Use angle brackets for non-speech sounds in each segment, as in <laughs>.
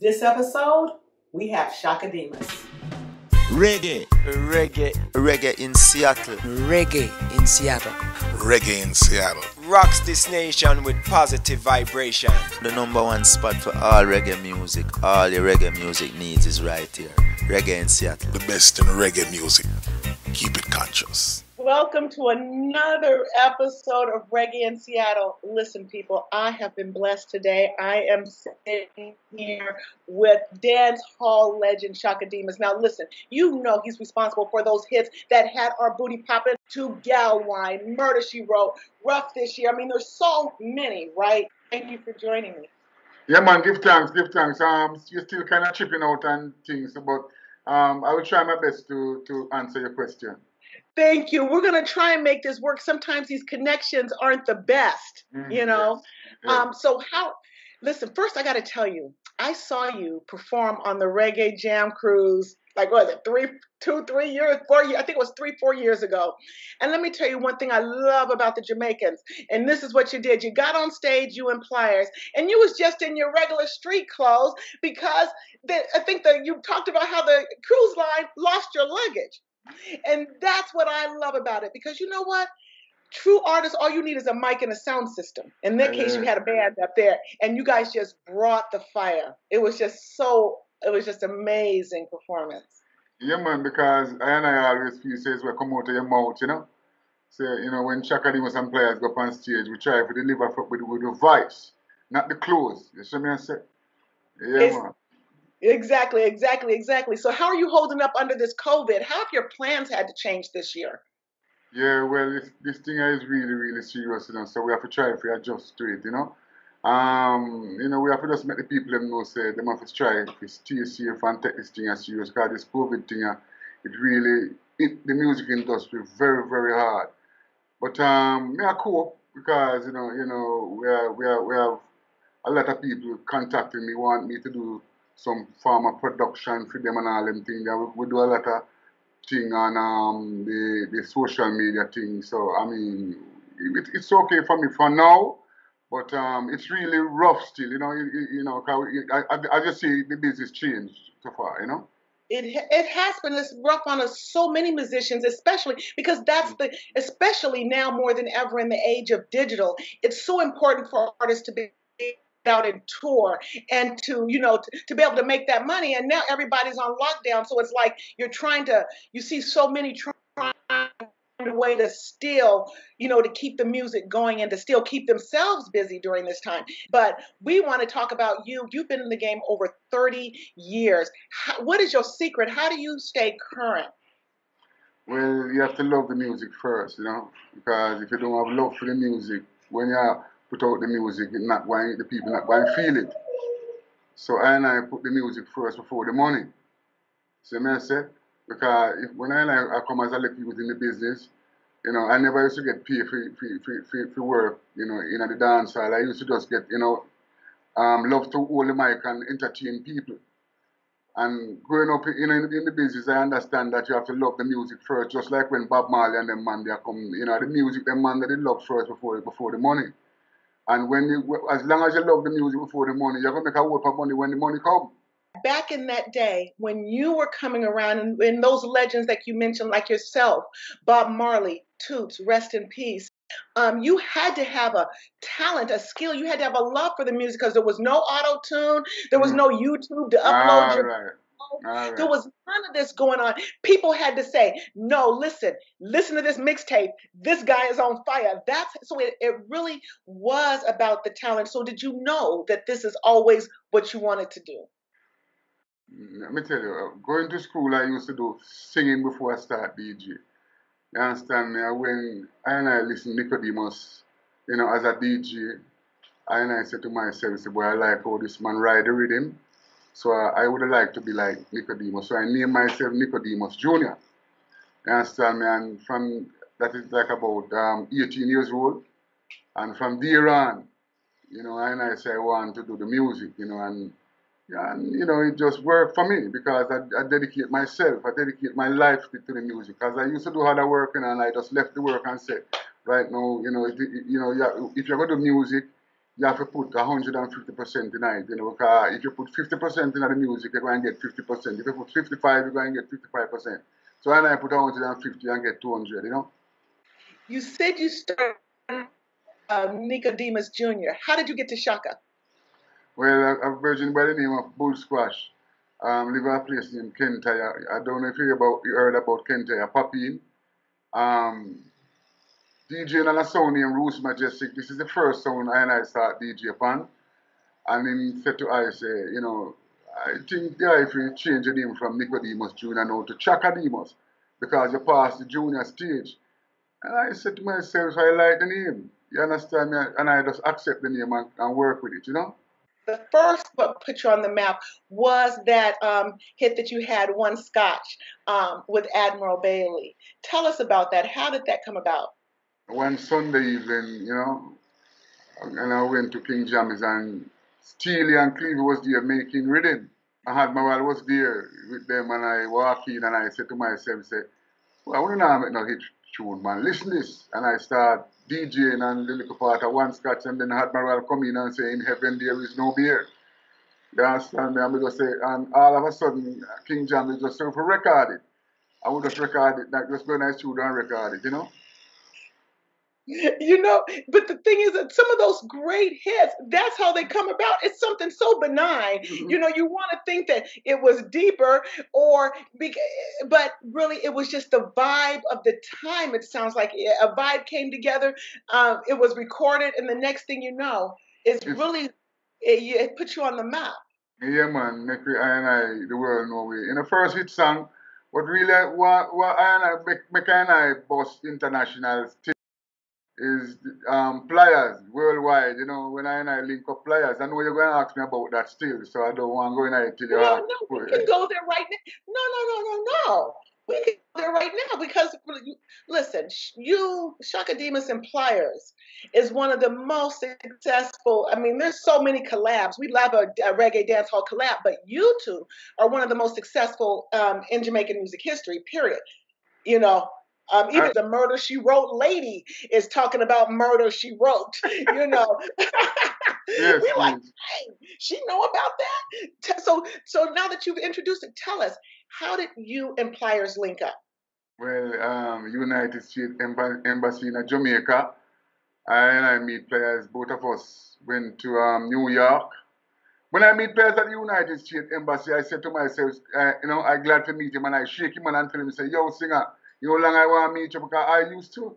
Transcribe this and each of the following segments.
This episode, we have Chaka Demus. Reggae. Reggae. Reggae in Seattle. Reggae in Seattle. Reggae in Seattle. Rocks this nation with positive vibration. The number one spot for all reggae music. All your reggae music needs is right here. Reggae in Seattle. The best in reggae music. Keep it conscious. Welcome to another episode of Reggae in Seattle. Listen, people, I have been blessed today. I am sitting here with dance hall legend Chaka Demus. Now, listen, you know he's responsible for those hits that had our booty popping to Gal Wine, Murder She Wrote, Rough This Year. I mean, there's so many, right? Thank you for joining me. Yeah, man, give thanks, give thanks. Um, you're still kind of chipping out and things, but um, I will try my best to, to answer your question. Thank you. We're going to try and make this work. Sometimes these connections aren't the best, Mhm, you know. yes. Um, so how? Listen, first I got to tell you, I saw you perform on the Reggae Jam cruise. Like what was it? Three, two, three years, four years. I think it was three, four years ago. And let me tell you one thing I love about the Jamaicans. And this is what you did. You got on stage, you and Pliers, and you was just in your regular street clothes because the, I think that you talked about how the cruise line lost your luggage. And that's what I love about it because you know what? True artists, all you need is a mic and a sound system. In that case, you had a band up there, and you guys just brought the fire. It was just so, it was just amazing performance. Yeah, man, because I and I always feel says we come out of your mouth, you know. So, you know, when Chaka and Pliers go up on stage, we try to deliver with, with the voice, not the clothes. You see me I say? Yeah, It's- man. Exactly, exactly, exactly. So, how are you holding up under this COVID? How have your plans had to change this year? Yeah, well, this, this thing is really, really serious, you know, so we have to try to adjust to it, you know. Um, you know, we have to just make the people them know, say, them have to try to stay safe and take this thing as serious, because this COVID thing, uh, it really hit the music industry very, very hard. But um, me I cope because, you know, you know, we, are, we, are, we have a lot of people contacting me, want me to do some farmer production for them and all them things. We, do a lot of thing on um, the, the social media thing. So, I mean, it, it's okay for me for now, but um, it's really rough still, you know, you, know, I, I, I just see the business change so far, you know. it it has been this rough on us so many musicians especially because that's the especially now more than ever in the age of digital it's so important for artists to be out and tour and to you know to, to be able to make that money. And now everybody's on lockdown. So it's like you're trying to you see so many trying find a way to still you know to keep the music going and to still keep themselves busy during this time. But we want to talk about you. You've been in the game over 30 years. How, what is your secret? How do you stay current? Well, you have to love the music first, you know, because if you don't have love for the music, when you put out the music, not going, the people not going feel it. So I and I put the music first before the money. See me I say? Because if, when I and I, come as a lucky within the business, you know, I never used to get paid for, for, for, for, for work, you know, in the dance hall. I used to just get, you know, um, love to hold the mic and entertain people. And growing up in, in, in the business, I understand that you have to love the music first, just like when Bob Marley and them man they come, you know, the music them man they love first before before the money. And when you, as long as you love the music before the money, you're gonna make a whoop of money when the money come. Back in that day when you were coming around and, and those legends that you mentioned, like yourself, Bob Marley, Toots, rest in peace. Um, you had to have a talent, a skill. You had to have a love for the music because there was no auto tune, there was Mm. no YouTube to upload All your right, right. There was none of this going on. People had to say, no, listen, listen to this mixtape. This guy is on fire. That's so it, it really was about the talent. So did you know that this is always what you wanted to do? Let me tell you, uh, going to school, I used to do singing before I start DJ. You understand me? When I and I listen to Nicodemus, you know, as a DJ, I and I said to myself, boy, I like how this man ride the rhythm. So I, I would like to be like Nicodemus. So I named myself Nicodemus Jr. You understand me? And from that is like about um, 18 years old. And from there on, you know, and I say I want to do the music, you know, and and you know, it just worked for me because I, I dedicate myself, I dedicate my life to, to the music. Because I used to do other work, you know, and I just left the work and said, right now, you know, it, you know, yeah, if you're going to do music, you have to put 150% in it, you know, because if you put 50% in the music, you're going to get 50%. If you put 55, you're going to get 55%. So and I put 150 and get 200, you know. You said you started um, Nicodemus Jr. How did you get to Chaka? Well, a virgin by the name of Bull Squash. Um, live at a place named Kintyre. I don't know if you, about, you heard about Kintyre. Papine. Um, DJing on a sound named Roots Majestic. This is the first sound I and I start DJ upon. And him said to I say, you know, I think yeah, if you change the name from Nicodemus Jr. now to Chaka Demus, because you passed the junior stage. And I said to myself, I like the name. You understand me? And I just accept the name and, and work with it, you know? The first what put you on the map was that um, hit that you had one scotch um, with Admiral Bailey. Tell us about that. How did that come about? One Sunday evening, you know, and I went to King Jammy's and Steely and Clevie was there making rhythm. I had my while was there with them and I walk in and I said to myself, say, well, I wouldn't know make no hit tune, man. Listen this. And I start DJing and the little part of one scotch and then Admiral come in and say, in heaven there is no beer. Me? And I just say, and all of a sudden, King Jam is just so for record it. I would just record it, like just go in the studio and record it, you know? You know, but the thing is that some of those great hits, that's how they come about. It's something so benign. Mhm. You know, you want to think that it was deeper or, but really it was just the vibe of the time. It sounds like a vibe came together. Um, it was recorded, and the next thing you know, it's really, it, it put you on the map. Yeah, man, make we, I and I, the world know we. In the first hit song, what really, what, what I and I, make, make I and I bust international is um, Pliers worldwide. You know, when I and I link up pliers, I know you're going to ask me about that still, so I don't want to go in it till you No, ask. no, we can go there right now. No, no, no, no, no. We can go there right now because listen, you Chaka Demus and Pliers is one of the most successful. I mean, there's so many collabs. We love a, a reggae dance hall collab, but you two are one of the most successful um, in Jamaican music history. Period. You know. Um, even the murder she wrote lady is talking about murder she wrote. You know, <laughs> Yes, we like. Hey, she know about that. So, so now that you've introduced it, tell us how did you and Pliers link up? Well, um, United States Emba- Embassy in Jamaica. I and I meet Pliers, both of us went to um, New York. When I meet Pliers at the United States Embassy, I said to myself, uh, you know, I'm glad to meet him and I shake him and I tell him, say, yo, singer, you know long I want to meet you because I used to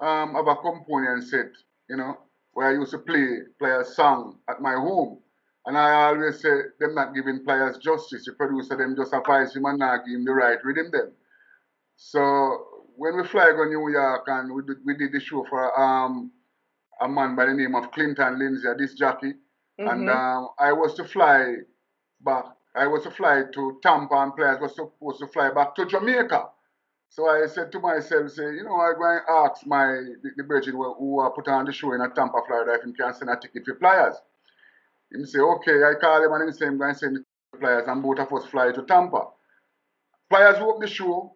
um, have a component set, you know, where I used to play play a song at my home. And I always say, them not giving Pliers justice. The producer, them just advise him and not give him the right rhythm them. So when we fly go New York and we did, we did the show for um, a man by the name of Clinton Lindsay, this jockey, and Mhm. um, I was to fly back. I was to fly to Tampa and Pliers was supposed to fly back to Jamaica. So I said to myself, say, you know, I'm going to ask my the, the brethren who, who are put on the show in a Tampa, Florida, if he can send a ticket for Pliers. He say, okay, I call him and he say, I'm going to send the Pliers and both of us fly to Tampa. Pliers open the show.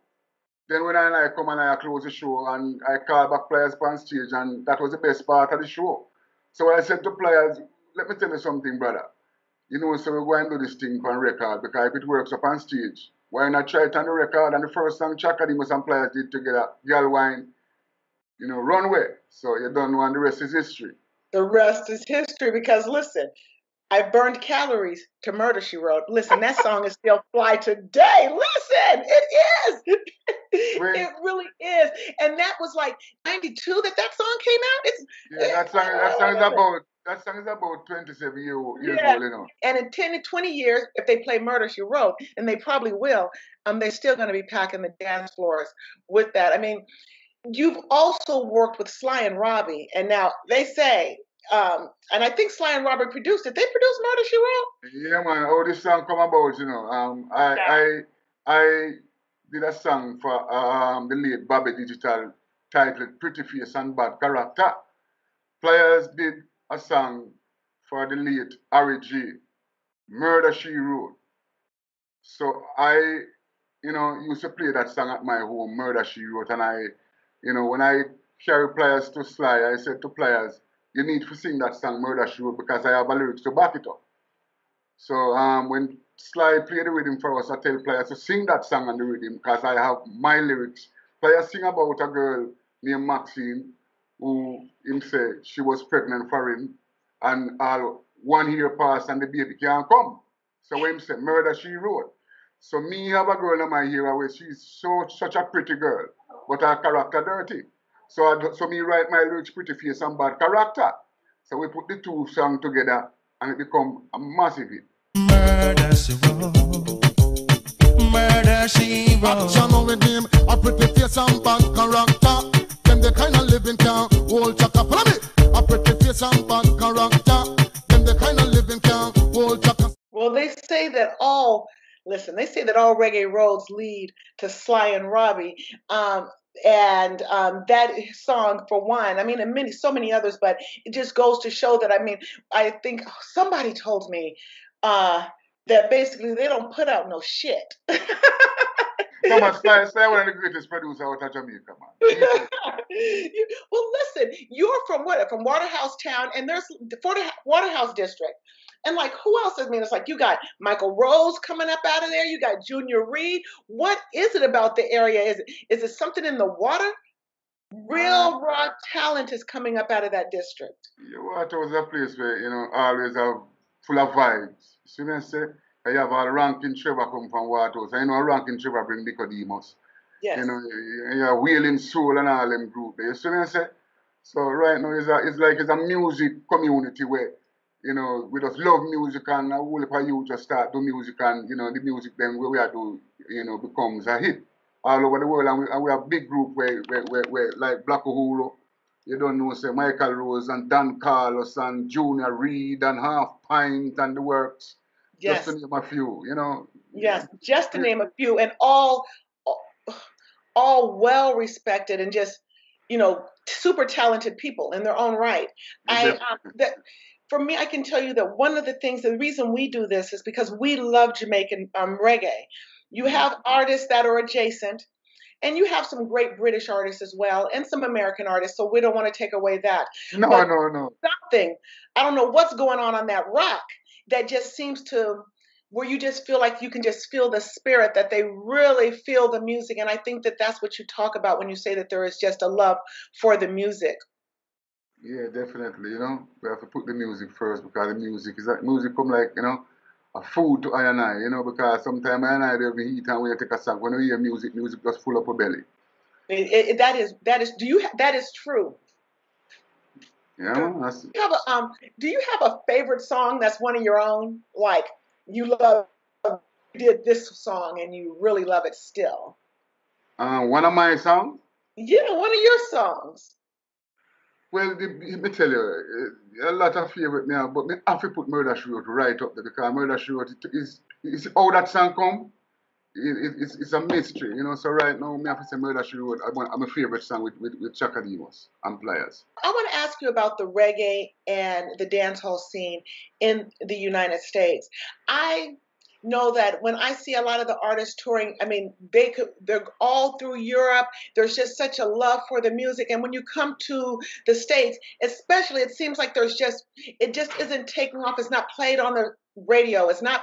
Then when I and I come and I close the show and I call back Pliers on stage and that was the best part of the show. So I said to Pliers, let me tell you something, brother. You know, so we're going to do this thing on record because if it works up on stage, why not try it on the record? And the first song Chaka Demus and Pliers did together, Girl Wine, you know, Runway. So you don't know and the rest is history. The rest is history because listen, I burned calories to murder she wrote. Listen, that <laughs> song is still fly today. Listen, it is. <laughs> It really is. And that was like 92 that that song came out. It's Yeah, that song, that song is <laughs> about that song is about 27 year, years Yeah. old, you know. and in 10 to 20 years, if they play Murder She Wrote, and they probably will, um, they're still going to be packing the dance floors with that. I mean, you've also worked with Sly and Robbie, and now they say, um, and I think Sly and Robbie produced it. They produced Murder She Wrote. Yeah, man. How this song come about, you know? Um, I I I did a song for um the late Bobby Digital titled "Pretty Face and Bad Character." Pliers did a song for the late Harry J. Murder She Wrote. So I, you know, used to play that song at my home, Murder She Wrote, and I, you know, when I carry Pliers to Sly, I said to Pliers, you need to sing that song Murder She Wrote because I have a lyrics to back it up. So um, when Sly play the rhythm for us, I tell Pliers to sing that song on the rhythm because I have my lyrics. Pliers sing about a girl named Maxine who him say she was pregnant for him and all one year passed and the baby can't come. So when him say murder she wrote. So me have a girl in my ear where she's so such a pretty girl, but her character dirty. So I, so me write my lyrics pretty face and bad character. So we put the two songs together and it become a massive hit. Murder she wrote. Murder she wrote. Action with him, a pretty face and bad character. Them the kind of living can hold chaka. Follow me. A pretty face and bad character. The kind of living can hold chaka. Well, they say that all listen. They say that all reggae roads lead to Sly and Robbie, um, and um, that song for one. I mean, and many, so many others, but it just goes to show that. I mean, I think somebody told me uh, that basically they don't put out no shit. <laughs> Come on, Sly, Sly one of the greatest producers out of Jamaica, man. <laughs> You- well, listen, you're from what? From Waterhouse Town, and there's the Waterhouse District. And like, who else? I mean, it's like you got Michael Rose coming up out of there. You got Junior Reid. What is it about the area? Is it is it something in the water? Real raw talent is coming up out of that district. Your water was a place where, you know, always have full of vibes. See what I say? I have a ranking Trevor come from Waterhouse. I know a ranking Trevor bring Nicodemus. Yes. You know, you you have Wailing Soul and all them group. You see what I say? So right now it's, a, it's like it's a music community where, you know, we just love music and a whole heap of you just start do music and, you know, the music then where we are do, you know, becomes a hit all over the world. And we, and we have big group where, where, where, where like Black Uhuru, you don't know, say Michael Rose and Don Carlos and Junior Reid and Half Pint and the works. Yes. Just to name a few, you know. Yes, just to name a few, and all, all well respected and just, you know, super talented people in their own right. I um, that for me, I can tell you that one of the things, the reason we do this is because we love Jamaican um, reggae. You have artists that are adjacent, and you have some great British artists as well, and some American artists. So we don't want to take away that No, But- no, no. something. I don't know what's going on on that rock that just seems to where you just feel like you can just feel the spirit that they really feel the music and I think that that's what you talk about when you say that there is just a love for the music. Yeah, definitely. You know, we have to put the music first because the music is like music come like you know a food to I and I. You know, because sometimes I and I they be eat and when you take a song, when you hear music, music just full up a belly. It, it, that is that is do you that is true. You know, that's Do you have a um do you have a favorite song that's one of your own like you love you did this song and you really love it still? uh, one of my songs. Yeah, one of your songs. Well, the, let me tell you, uh, a lot of favorite now, but me have to put Murder She Wrote right up there because Murder She Wrote is is how that song come. It, it, it's, it's a mystery, you know. So right now, me have to say Murder She Wrote. I'm, a favorite song with with, with Chaka Demus and Pliers. I want to ask you about the reggae and the dancehall scene in the United States. I know that when I see a lot of the artists touring, I mean, they could they're all through Europe. There's just such a love for the music, and when you come to the states, especially, it seems like there's just it just isn't taking off. It's not played on the radio. It's not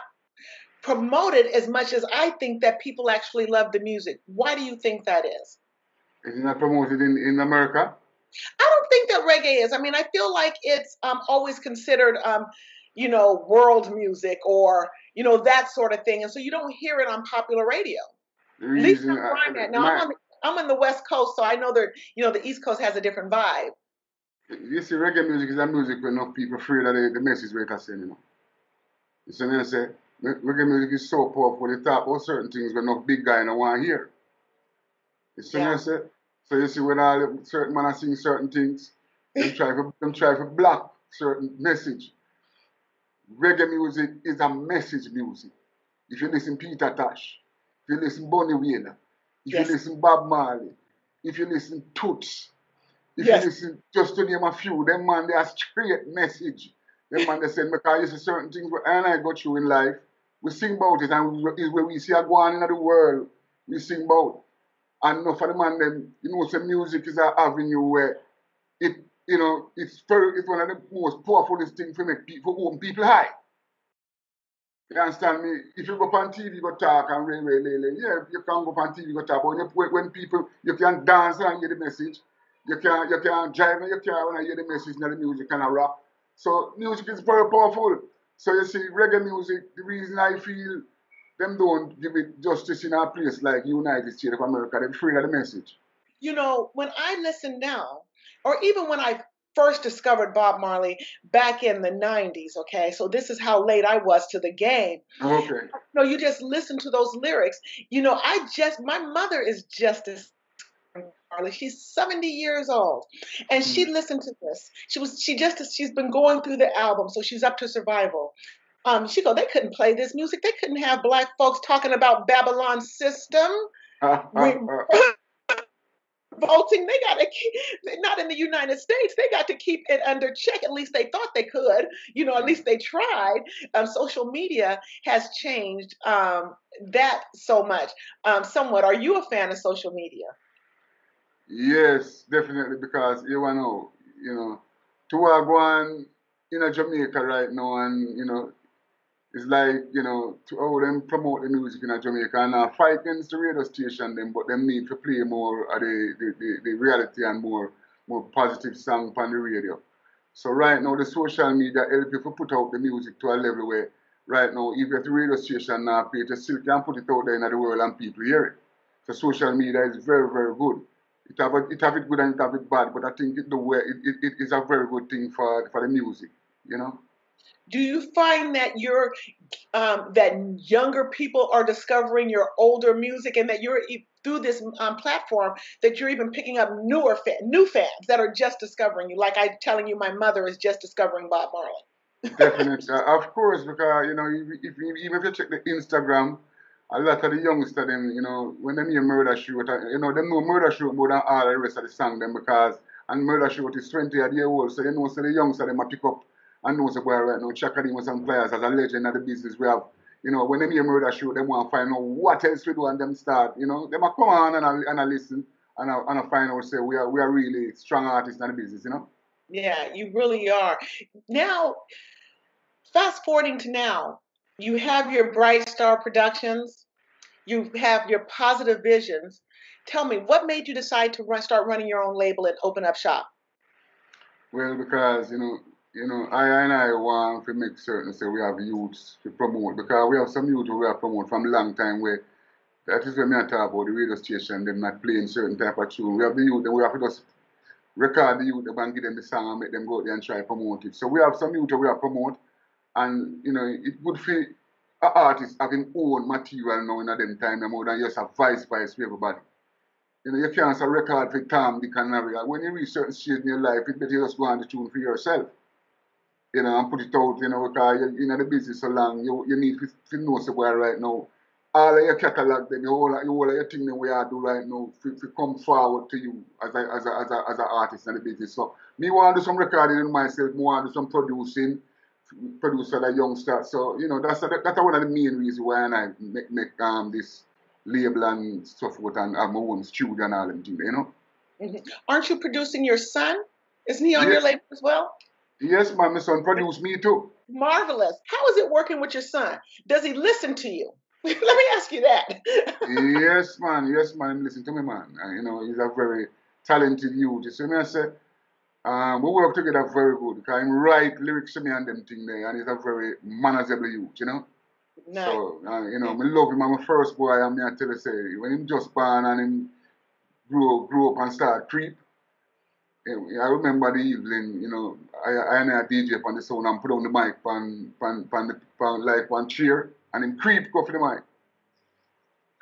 promoted as much as I think that people actually love the music. Why do you think that is? Is it not promoted in, in America? I don't think that reggae is. I mean, I feel like it's um, always considered, um, you know, world music or you know that sort of thing, and so you don't hear it on popular radio. At least I'm uh, at. Now my- I'm on, the, I'm on the West Coast, so I know that you know the East Coast has a different vibe. You see, reggae music is that music where enough people afraid that the, the message where it's saying, you know. You see what I say? Re- Reggae music is so powerful, they talk about certain things but no big guy want to hear. You see what I Yeah. say? So you see when all the certain man are sing certain things, them eh. try to them try to block certain message. Reggae music is a message music. If you listen Peter Tosh, if you listen Bunny Wailer, if Yes. you listen Bob Marley, if you listen Toots, if Yes. you listen, just to name a few, them man, they are straight message. Them man, they say, because you see certain things and I go through in life, we sing about it, and where we see a go on in the world, we sing about. And of the man, them, you know, say music is an avenue where it you know, it's very, it's one of the most powerful things for make people, for open people high. You understand me? If you go on TV, you go talk and railway lele, yeah, you can go on TV, go talk, but when, you, when people, you can dance and hear the message, you can, you can drive in your car when I hear the message and the music and a rap. So music is very powerful. So you see, reggae music, the reason I feel them don't give it justice in a place like United States of America, they're afraid of the message. You know, when I listen now, or even when I first discovered Bob Marley back in the 90s, okay? So this is how late I was to the game. Okay. No, you just listen to those lyrics. You know, I just, my mother is just as Marley. She's 70 years old. And she listened to this. She was, she just, she's been going through the album, so she's up to survival. Um, she go, they couldn't play this music. They couldn't have black folks talking about Babylon system. <laughs> Voting they got to keep not in the united states they got to keep it under check at least they thought they could you know at least they tried um, social media has changed um, that so much um, somewhat are you a fan of social media Yes, definitely, because you know, you know, to go on in a Jamaica right now, and you know, it's like you know, to how them promote the music in a Jamaica and uh, fight against the radio station, them, but them need to play more of the, the, the, the reality and more more positive song on the radio. So right now, the social media help you put out the music to a level where right now, if the radio station now pay, you still can put it out there in the world and people hear it. So social media is very, very good. It have, it, it have it good and it have it bad, but I think it, the way it, it, is a very good thing for for the music, you know. do you find that you're um, that younger people are discovering your older music and that you're through this um, platform that you're even picking up newer fan, new fans that are just discovering you? Like i'm telling you my mother is just discovering bob marley. Definitely, uh, <laughs> of course, because you know, if, if even if you check the Instagram, a lot of the youngsters them, you know, when they hear murder shoot, uh, you know, they know murder shoot more than all the rest of the song them because and murder shoot is 20 odd year old, so you know, so the youngsters them a pick up and know the boy right now, Chaka Dean was some Pliers as a legend of the business. We have, you know, when they hear murder shoot, them want to find out what else we do and them start, you know, them a come on and a, and a listen and a, and a find out say we are we are really strong artists in the business, you know. yeah you really are now fast forwarding to now you have your bright star productions you have your positive visions tell me what made you decide to run, start running your own label and open up shop Well, because you know, you know, I and I want to make certain say we have youths to promote because we have some youth who we have promote from a long time where that is when I talk about the radio station, them not playing certain type of tune. We have the youth, then we have to just record the youth and give them the song and make them go out there and try promote it. So we have some youth we have promote and you know, it would feel a artist having own material now in a them time more than just a vice vice for everybody. You know, you can't say record for Tom, and Harry. When you reach certain stage in your life, it better just go on the tune for yourself. You know, and put it out, you know, because you're in the business so long, you, you need to, know somewhere right now. All of your catalog, then your whole, your whole of your thing that we are do right now, to, to come forward to you as a, as a, as a, as a artist in the business. So, me want to do some recording myself, me want to do some producing, produce other youngsters. So, you know, that's, that's one of the main reasons why I make, make um, this label and stuff with and have my own studio and all them things, you know. Mhm. aren't you producing your son isn't he on your label as well Yes, man, my son produced me too. marvelous how is it working with your son does he listen to you <laughs> let me ask you that yes, man, yes, man, listen to me, man. You know, he's a very talented youth. You see me, I say, um, we work together very good because him write lyrics to me and them thing there, and he's a very manageable youth, you know. nice. So, uh, you know, me love him. I'm a first boy, and me I tell you, say, when him just born and him grew, grew up and start creep, eh, I remember the evening, you know, I, I and I DJ on the sound and put on the mic on, on, on, the, on like one chair, and him creep go for the mic.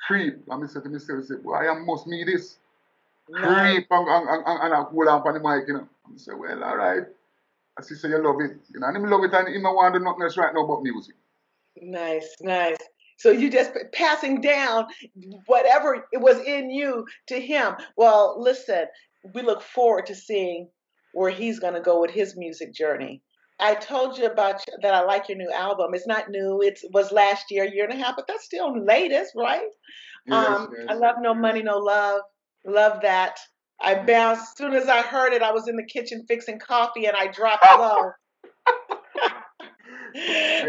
Creep. And I said to myself, say, boy, I must me this. Nice. Creep and, and, and, and, and I hold on on the mic, you know. I say, well, all right. I see, so you love it. You know, and him love it, and him don't want to do nothing else right now but music. Nice, nice. So you just passing down whatever it was in you to him. Well, listen, we look forward to seeing where he's going to go with his music journey. I told you about that I like your new album. It's not new. It was last year, year and a half, but that's still latest, right? Yes, um, yes, I love No yes. Money, No Love. Love that. I bounced. As soon as I heard it, I was in the kitchen fixing coffee and I dropped low.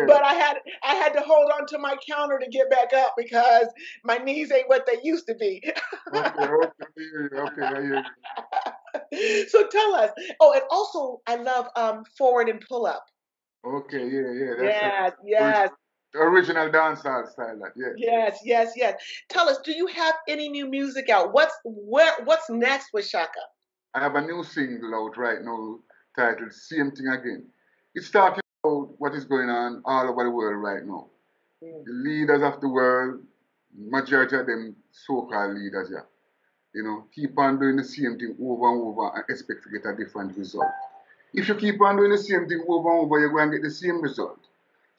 but I had I had to hold on to my counter to get back up because my knees ain't what they used to be. Okay, okay, I hear you, okay, you. <laughs> so tell us. Oh, and also I love um forward and pull up. Okay, yeah, yeah. That's Yes, yes, the original dancehall style, that, yeah. yes, yes, yes. Tell us, do you have any new music out? What's where what's next with Chaka? I have a new single out right now titled Same Thing Again. It's talking about what is going on all over the world right now. Mm. The leaders of the world, majority of them so-called leaders, yeah. You know, keep on doing the same thing over and over and expect to get a different result. If you keep on doing the same thing over and over, you're going to get the same result.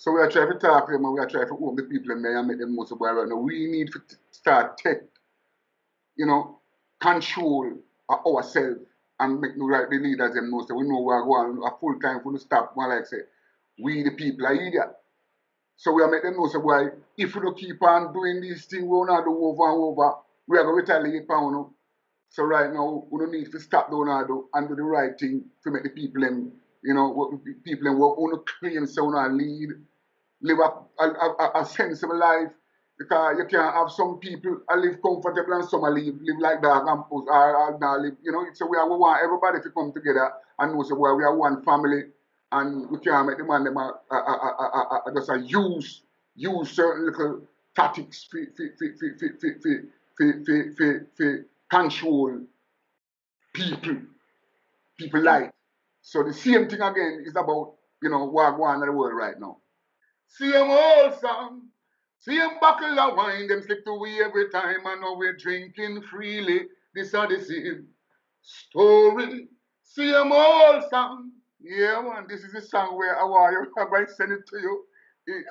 So we are trying to talk to them and we are trying to open the people in there and make them most of right now. We need to start take, you know, control of ourselves and make the right the leaders them know so we know we are going a full time for the stop one like say we the people are idiot. So we are make them know so why if we don't keep on doing these things we will not do over and over, we are going to retaliate upon you. So right now we don't need to stop doing all do and do the right thing to make the people them, you know, people them what want to claim so not lead, live a, a, a, a sensible life because you can't have some people I live comfortable and some I live, live like that and push, or, or not live. You know, it's a way we want everybody to come together and know so we are one family and we can't make the man them a, a, a, a, a just a use use certain little tactics to for for control people people like. So the same thing again is about you know what going on in the world right now. Same old song, same buckle of wine, them slip to we every time. I know we're drinking freely. This are the same story. Same all song. Yeah, man, this is the song where I want you. I'm going to send it to you.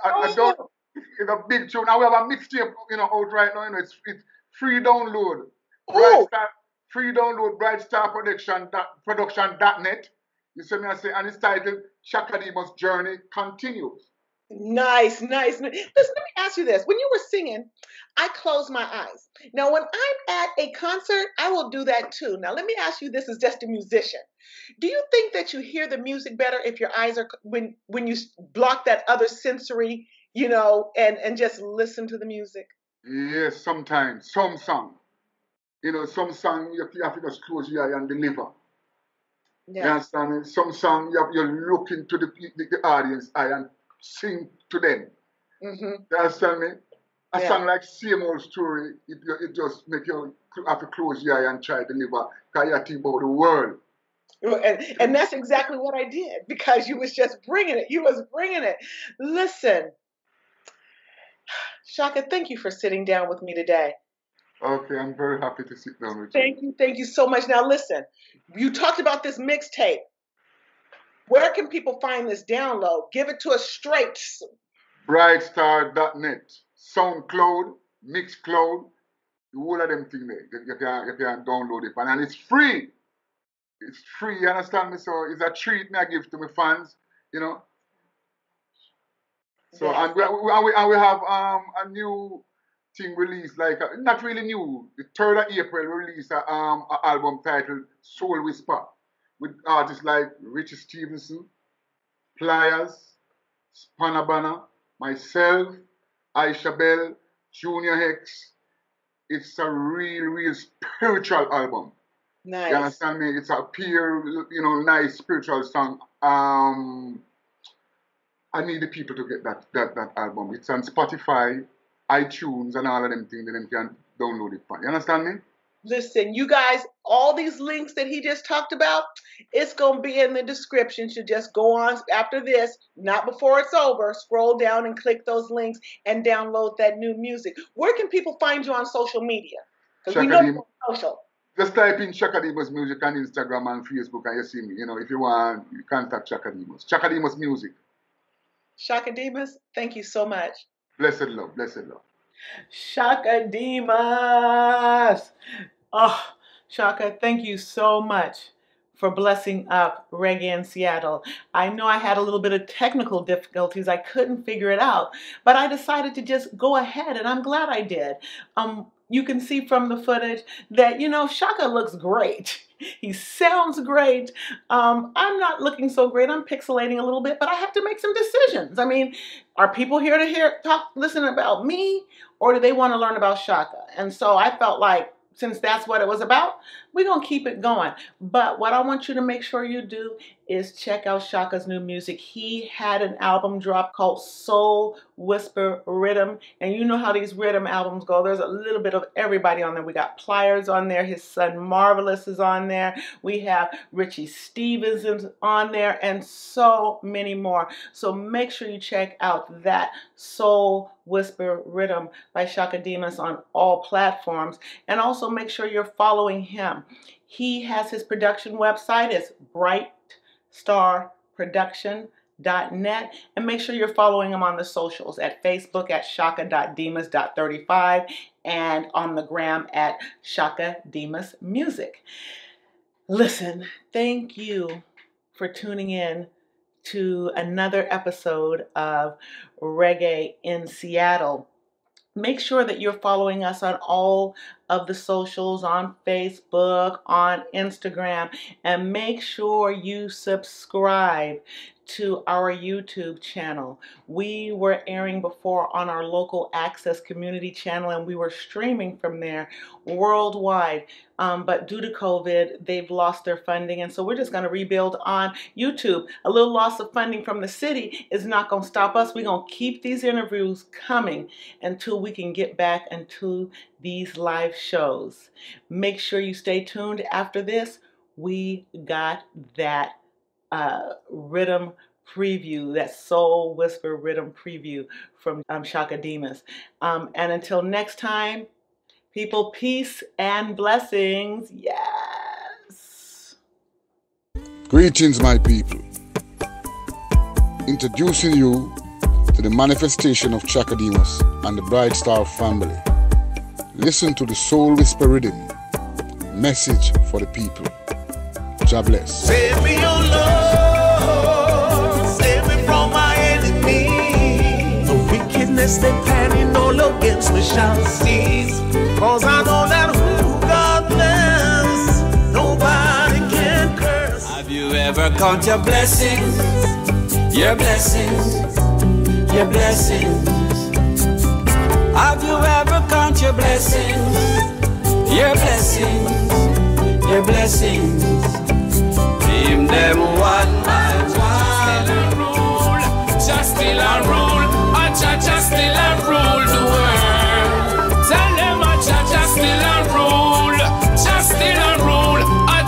I, I oh, don't. It's a big tune. Now we have a mixtape, you know, out right now. You know, it's it's free download. Bright Oh, Star, free download. Bright Star Production dot, Production dot net. You see me? I say, and it's titled Chaka Demus Journey Continues. Nice, nice. Listen, let me ask you this. When you were singing, I closed my eyes. Now, when I'm at a concert, I will do that too. Now, let me ask you this as just a musician. Do you think that you hear the music better if your eyes are when when you block that other sensory, you know, and and just listen to the music? Yes, sometimes some song. You know, some song you have to just close your eye and deliver. You Yeah. understand me? Some song you have, you look into the, the, the audience eye and sing to them. hmm You understand me? A Yeah. song like Same Old Story, it, it just make you have to close your eye and try to deliver because you think about the world. And, and that's exactly what I did because you was just bringing it. You was bringing it. Listen, Chaka, thank you for sitting down with me today. Okay, I'm very happy to sit down with you. Thank you, thank you so much. Now listen, you talked about this mixtape. Where can people find this download? Give it to us straight. Brightstar.net, SoundCloud, Mixcloud, the whole of them thing there. You, you can you can download it and it's free. It's free, you understand me? So it's a treat me I give to my fans, you know. So Yes. and we, and we and we have um a new thing released, like uh, not really new. The third of April we release a um a album titled Soul Whisper with artists like Richie Stevenson, Pliers, Spanner Banner, myself, Aisha Bell, Junior Hex. It's a real, real spiritual album. Nice. You understand me? It's a pure, you know, nice spiritual song. Um, I need the people to get that that that album. It's on Spotify, iTunes, and all of them things. That them can download it. From. You understand me? Listen, you guys, all these links that he just talked about, it's going to be in the description. So just go on after this, not before it's over. Scroll down and click those links and download that new music. Where can people find you on social media? Because we know you're on social. Just type in Chaka Demus Music on Instagram and Facebook, and you see me. You know, if you want, you contact Chaka Demus. Chakadimus Music. Chaka Demus, thank you so much. Blessed love, blessed love. Chaka Demus. Oh, Chaka, thank you so much for blessing up Reggae in Seattle. I know I had a little bit of technical difficulties. I couldn't figure it out, but I decided to just go ahead, and I'm glad I did. Um, you can see from the footage that, you know, Chaka looks great. <laughs> He sounds great. Um, I'm not looking so great. I'm pixelating a little bit, but I have to make some decisions. I mean, are people here to hear talk, listen about me, or do they want to learn about Chaka? And so I felt like since that's what it was about, we're going to keep it going. But what I want you to make sure you do is check out Chaka's new music. He had an album drop called Soul Whisper Rhythm. And you know how these rhythm albums go. There's a little bit of everybody on there. We got Pliers on there. His son Marvelous is on there. We have Richie Stephens on there and so many more. So make sure you check out that Soul Whisper Rhythm by Chaka Demus on all platforms. And also make sure you're following him. He has his production website. It's brightstarproduction.net. And make sure you're following him on the socials at Facebook at chaka.demus.35 and on the gram at Chaka Demus Music. Listen, thank you for tuning in to another episode of Reggae in Seattle. Make sure that you're following us on all of the socials on Facebook, on Instagram, and make sure you subscribe to our YouTube channel. We were airing before on our local access community channel and we were streaming from there worldwide. Um, but due to COVID, they've lost their funding. And so we're just going to rebuild on YouTube. A little loss of funding from the city is not going to stop us. We're going to keep these interviews coming until we can get back into these live shows. Make sure you stay tuned after this. We got that uh, rhythm preview, that soul whisper rhythm preview from um, Chaka Demus. Um, and until next time, people, peace and blessings. Yes. Greetings, my people. Introducing you to the manifestation of Chaka Demus and the Bright Star family. Listen to the Soul Whisper Rhythm. Message for the people. God bless. Save me, oh Lord, save me from my enemy. The wickedness they planning all against me shall cease. Cause I know that who God bless, nobody can curse. Have you ever count your blessings? Your blessings, your blessings. Have you ever count your blessings? Your blessings, your blessings. Name them one by one. Still a rule, just still a rule. A cha still a rule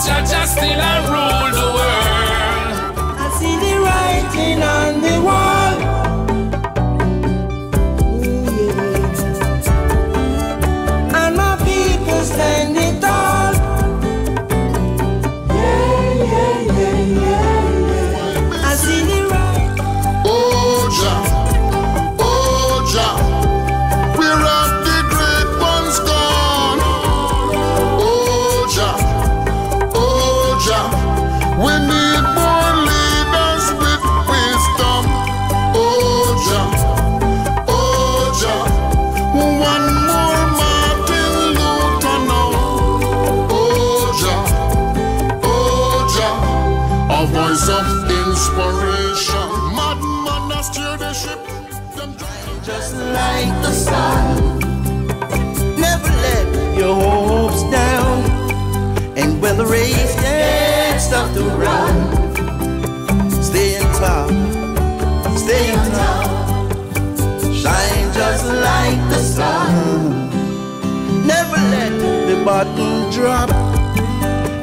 rule. A cha still a rule just like the sun. Never let your hopes down. And when the race gets tough to run, stay on top, stay on top. Shine just like the sun. Never let the bottom drop.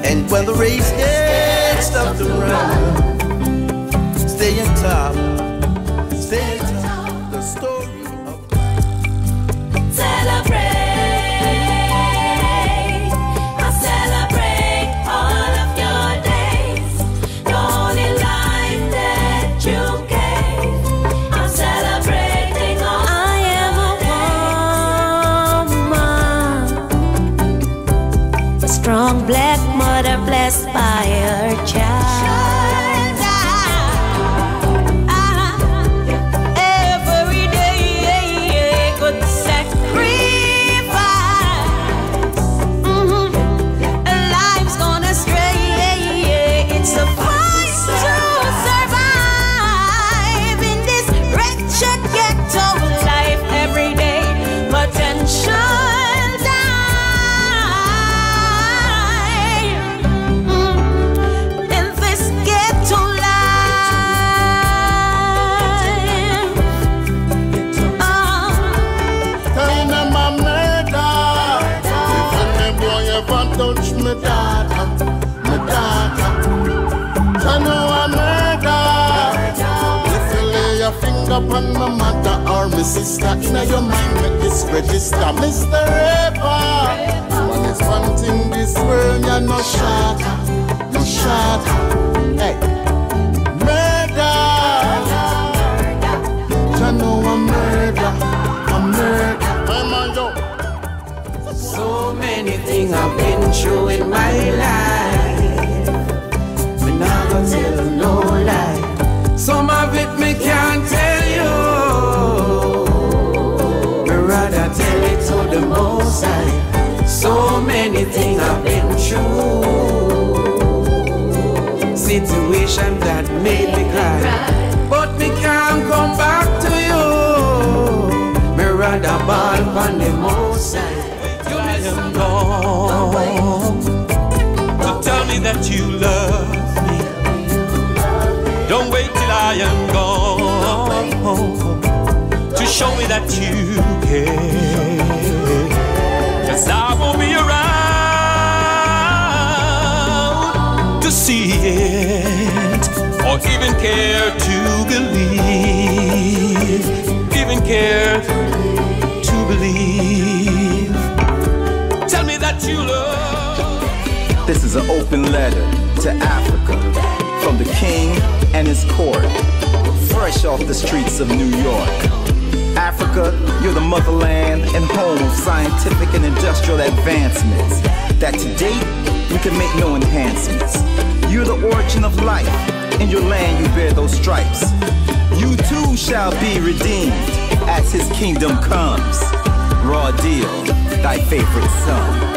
And when the race gets tough to run, stay on top, strong black mother blessed by her child. My mother or my sister. In your mind, make this register. Mr. Rapper, one is wanting this world, you're no shot, no shot. Hey, murder. You know I'm murder, I'm murder. I'm a yo. So many things I've been through in my life. High. So many things I've been through. Situation that made me cry. But me can't come back to you. Me rather bawl upon the most high. I am gone to tell me that you love me. Don't wait till I am gone to show me that you care. Cause I won't be around to see it or even care to believe. Even care to believe. Tell me that you love. This is an open letter to Africa from the king and his court, fresh off the streets of New York. Africa, you're the motherland and home of scientific and industrial advancements that to date we can make no enhancements. You're the origin of life. In your land you bear those stripes. You too shall be redeemed as his kingdom comes. Raw deal, thy favorite son.